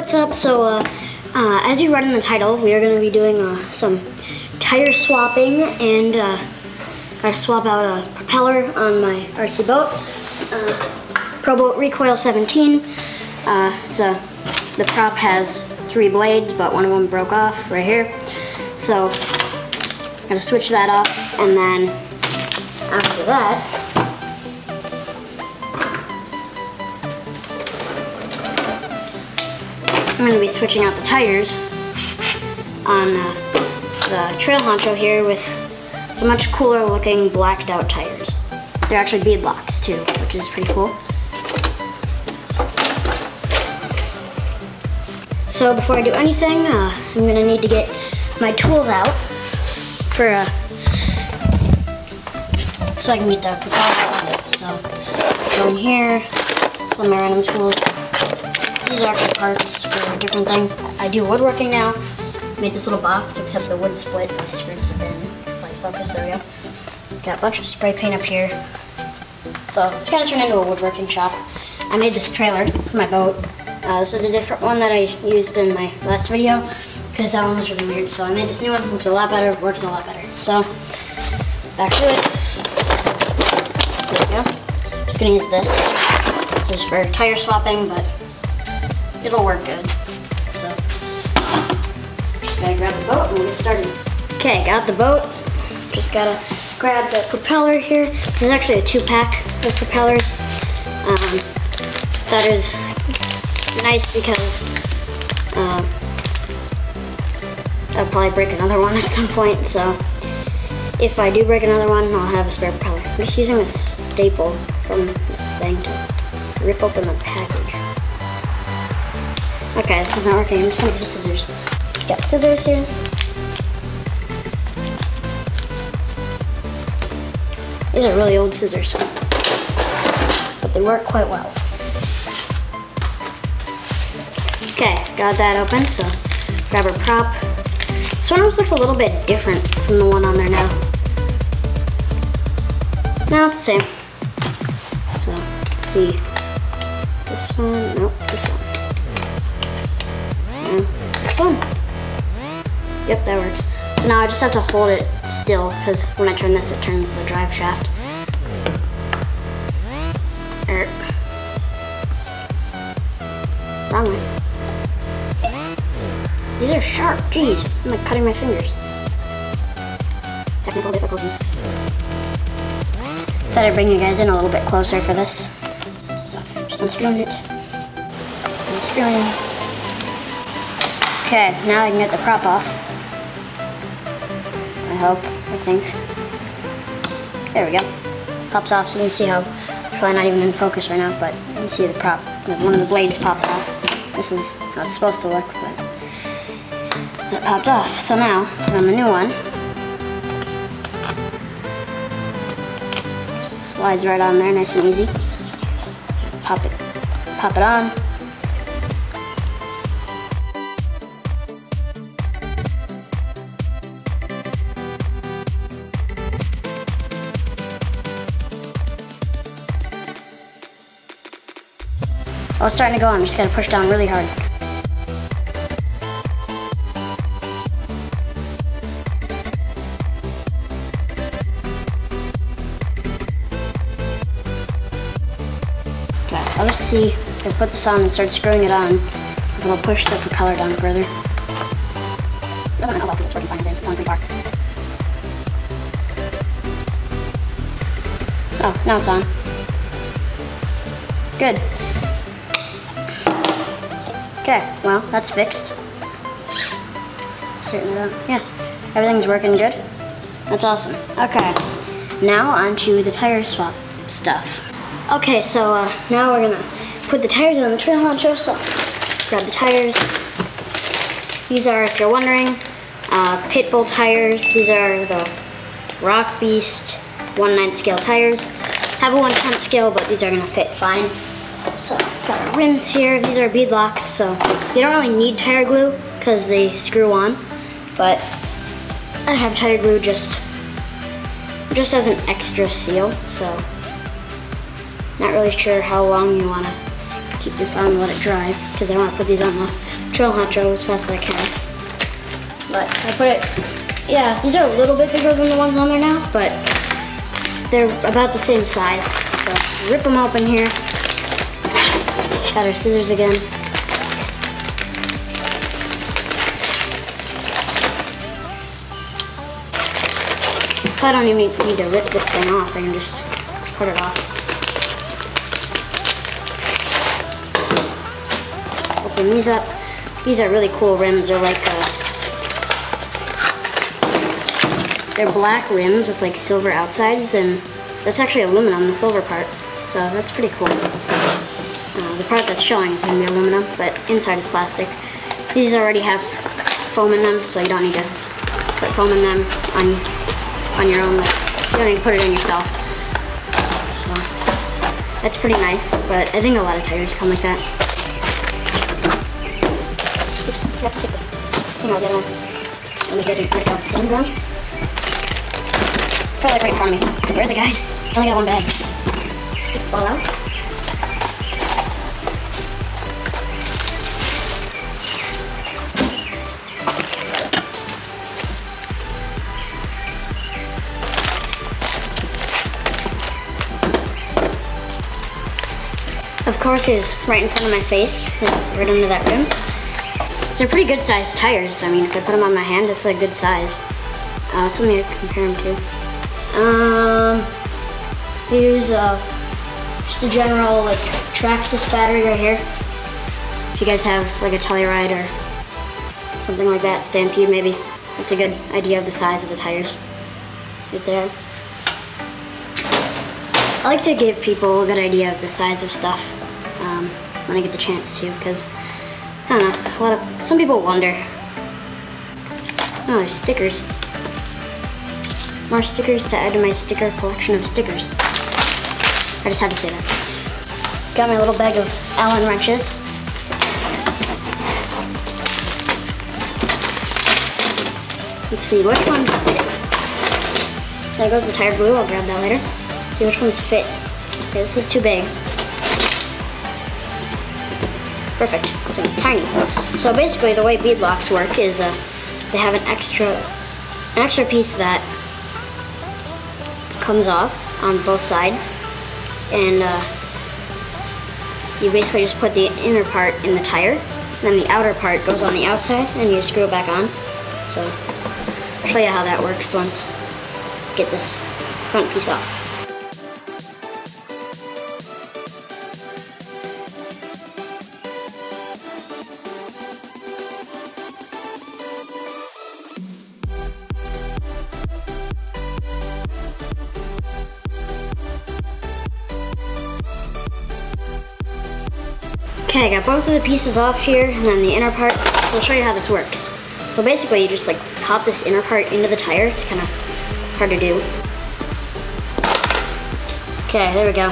what's up? So, uh, uh, as you read in the title, we are going to be doing uh, some tire swapping and uh, got to swap out a propeller on my RC boat. Uh, ProBoat Recoil 17. Uh, so, the prop has three blades, but one of them broke off right here. So, I got to switch that off, and then after that, I'm going to be switching out the tires on uh, the Trail Honcho here with some much cooler looking blacked out tires. They're actually bead locks too, which is pretty cool. So before I do anything, uh, I'm going to need to get my tools out for uh, so I can get the propeller off. So go in here, of my random tools. These are actually parts for a different thing. I do woodworking now. Made this little box, except the wood split I screwed stuff in. Like focus, there we go. Got a bunch of spray paint up here. So it's kind of turned into a woodworking shop. I made this trailer for my boat. Uh, this is a different one that I used in my last video because that one was really weird. So I made this new one, looks a lot better, works a lot better. So back to it. There we go. I'm just gonna use this. This is for tire swapping, but it'll work good. So, just gotta grab the boat and get started. Okay, got the boat. Just gotta grab the propeller here. This is actually a two pack of propellers. Um, that is nice because uh, I'll probably break another one at some point. So, if I do break another one, I'll have a spare propeller. I'm just using a staple from this thing to rip open the package. Okay, this isn't working. I'm just gonna get the scissors. Got scissors here. These are really old scissors, but they work quite well. Okay, got that open, so grab our prop. This one almost looks a little bit different from the one on there now. Now it's the same. So, see. This one, nope, this one. Yep, that works. So now I just have to hold it still because when I turn this, it turns the drive shaft. Er. Wrong way. These are sharp. Jeez, I'm like cutting my fingers. Technical difficulties. Thought I'd bring you guys in a little bit closer for this. So, just unscrewing it. Unscrewing. Okay, now I can get the prop off. I hope, I think. There we go. Pops off so you can see how, probably not even in focus right now, but you can see the prop, one of the blades popped off. This is how it's supposed to look, but it popped off. So now, put on the new one. Slides right on there, nice and easy. Pop it, pop it on. Oh, it's starting to go. I'm just gonna push down really hard. Okay, I'll just see if I put this on and start screwing it on. If it'll push the propeller down further. It doesn't matter well because it's working fine as is. It's on pretty far. Oh, now it's on. Good. Okay, well, that's fixed. Straighten it. Yeah, everything's working good. That's awesome. Okay, now onto the tire swap stuff. Okay, so uh, now we're gonna put the tires on the Trail Honcho. So grab the tires. These are, if you're wondering, uh, Pitbull tires. These are the Rock Beast 1 9 scale tires. Have a 1 10 scale, but these are gonna fit fine. So got our rims here. These are bead locks, so you don't really need tire glue because they screw on. But I have tire glue just just as an extra seal. So not really sure how long you wanna keep this on and let it dry because I want to put these on the trail honcho as fast as I can. But I put it, yeah, these are a little bit bigger than the ones on there now, but they're about the same size. So rip them open here. Got our scissors again. I don't even need to rip this thing off. I can just cut it off. Open these up. These are really cool rims. They're like uh, they're black rims with like silver outsides, and that's actually aluminum, the silver part. So that's pretty cool. Uh, the part that's showing is gonna be aluminum, but inside is plastic. These already have foam in them, so you don't need to put foam in them on on your own. you don't need to put it in yourself. So that's pretty nice, but I think a lot of tires come like that. Oops, forgot to take the thing out the other one. Let me get it out. On the ground. Probably right in front of me. Where's it guys? I only got one bag. Fall out. Of course, is right in front of my face, right under that rim. They're pretty good sized tires. I mean, if I put them on my hand, it's a good size. Uh, it's something to compare them to. Um, here's uh, just a general like Traxxas battery right here. If you guys have like a Telluride or something like that, Stampede maybe, that's a good idea of the size of the tires right there. I like to give people a good idea of the size of stuff when I get the chance to, because I don't know. A lot of some people wonder. Oh, there's stickers. More stickers to add to my sticker collection of stickers. I just had to say that. Got my little bag of Allen wrenches. Let's see which ones fit. There goes the tire glue. I'll grab that later. See which ones fit. Okay, this is too big. Perfect, because it's tiny. So basically the way beadlocks work is uh, they have an extra, an extra piece that comes off on both sides. And uh, you basically just put the inner part in the tire, then the outer part goes on the outside, and you screw it back on. So I'll show you how that works once get this front piece off. Okay, I got both of the pieces off here, and then the inner part. I'll show you how this works. So basically, you just like pop this inner part into the tire. It's kind of hard to do. Okay, there we go.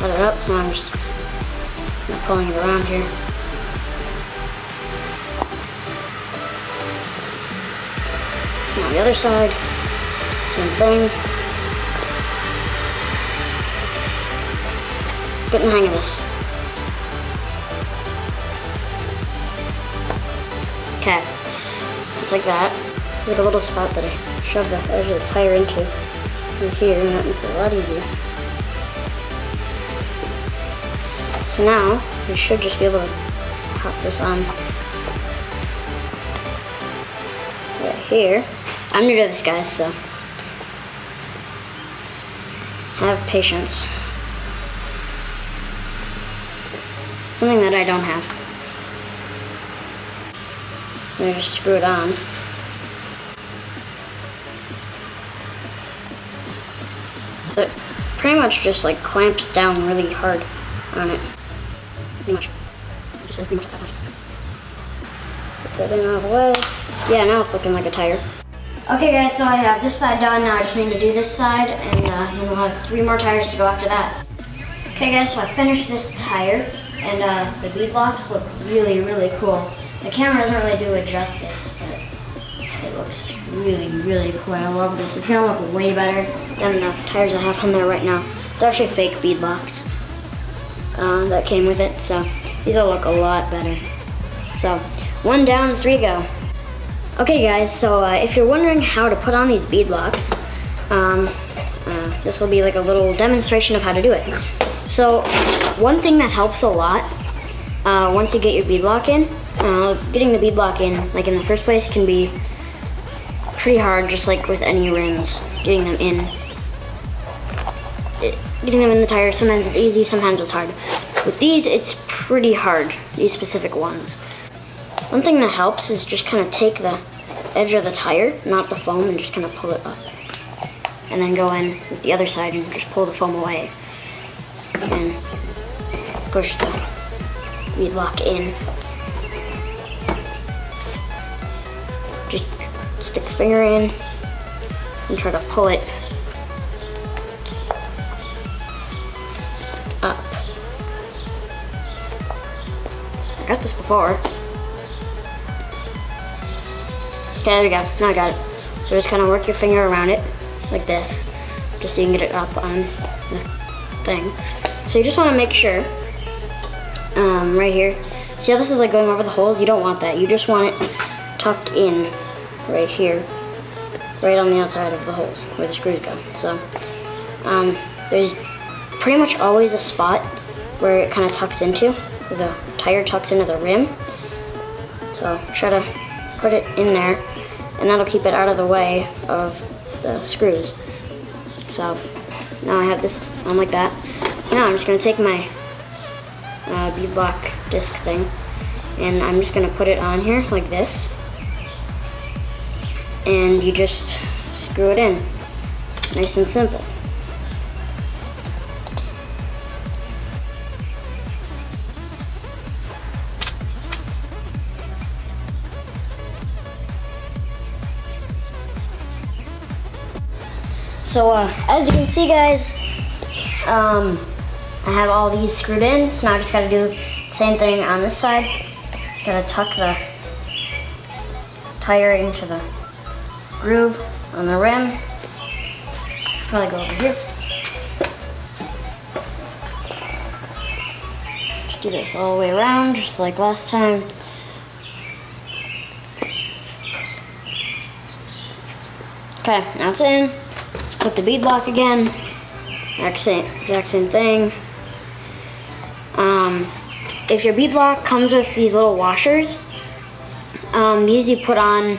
Got it up, so I'm just pulling it around here. on the other side, same thing. Getting the hang of this. Okay. It's like that. There's a little spot that I shove the edge of the tire into in here, and that makes it a lot easier. So now, we should just be able to pop this on right here. I'm new to this, guys, so have patience. Something that I don't have. I just screw it on. it pretty much just like clamps down really hard on it. Pretty much. Just like pretty much that Put that in out of the way. Yeah, now it's looking like a tire. Okay guys, so I have this side done. Now I just need to do this side and uh, then we'll have three more tires to go after that. Okay guys, so I finished this tire and uh, the beadlocks look really, really cool. The camera doesn't really do it justice, but it looks really, really cool. I love this. It's gonna look way better than the tires I have on there right now. They're actually fake beadlocks. uh, that came with it. So these will look a lot better. So one down, three go. Okay guys, so uh, if you're wondering how to put on these bead locks, um, uh, this will be like a little demonstration of how to do it. So one thing that helps a lot uh, once you get your bead lock in, uh, getting the bead lock in, like in the first place, can be pretty hard, just like with any rings, getting them in. It, getting them in the tire, sometimes it's easy, sometimes it's hard. With these, it's pretty hard, these specific ones. One thing that helps is just kind of take the edge of the tire, not the foam, and just kind of pull it up. And then go in with the other side and just pull the foam away. And push the bead lock in. Stick a finger in and try to pull it up. I got this before. Okay, there we go. Now I got it. So just kind of work your finger around it like this, just so you can get it up on the thing. So you just want to make sure, um, right here, see how this is like going over the holes? You don't want that. You just want it tucked in right here, right on the outside of the holes where the screws go. So um, there's pretty much always a spot where it kind of tucks into, the tire tucks into the rim. So try to put it in there and that'll keep it out of the way of the screws. So now I have this on like that. So now I'm just going to take my uh, bead lock disc thing and I'm just going to put it on here like this and you just screw it in. Nice and simple. So uh, as you can see guys, um, I have all these screwed in, so now I just gotta do the same thing on this side. Just gotta tuck the tire into the groove on the rim. Probably go over here. Do this all the way around, just like last time. Okay, now it's in. Put the bead lock again. Exact same, exact same thing. Um, if your bead lock comes with these little washers, um, these you put on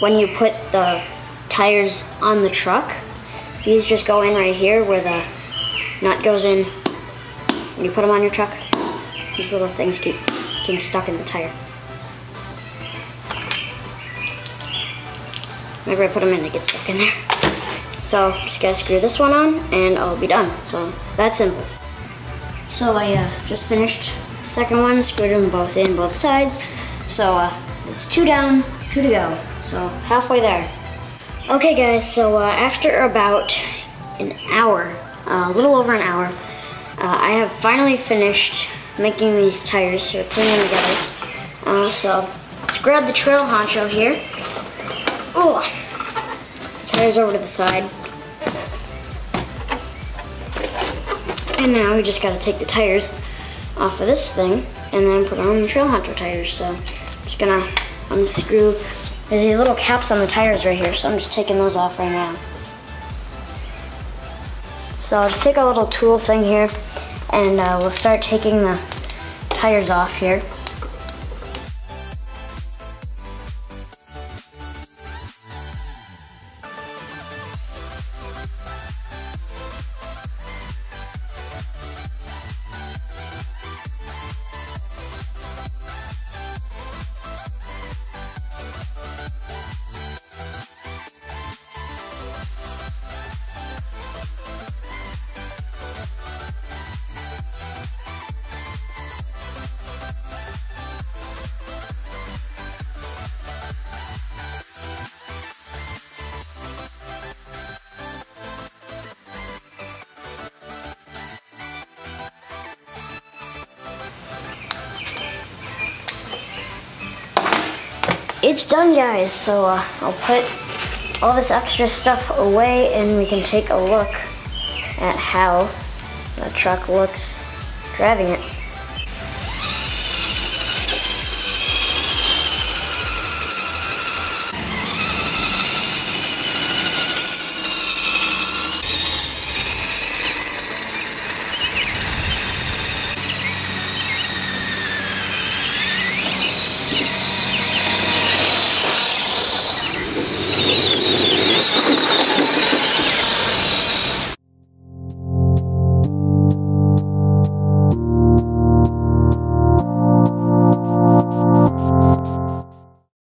when you put the tires on the truck. These just go in right here where the nut goes in when you put them on your truck. These little things keep getting stuck in the tire. Whenever I put them in, they get stuck in there. So just gotta screw this one on and I'll be done. So that's simple. So I uh, just finished the second one, screwed them both in both sides. So uh, it's two down, two to go. So halfway there. Okay guys, so uh, after about an hour, uh, a little over an hour, uh, I have finally finished making these tires, or putting them together. Uh, so let's grab the trail honcho here. Oh, tires over to the side. And now we just gotta take the tires off of this thing and then put on the Trail Honcho tires. So I'm just gonna unscrew, there's these little caps on the tires right here, so I'm just taking those off right now. So I'll just take a little tool thing here and uh, we'll start taking the tires off here. It's done guys so uh, I'll put all this extra stuff away and we can take a look at how the truck looks driving it.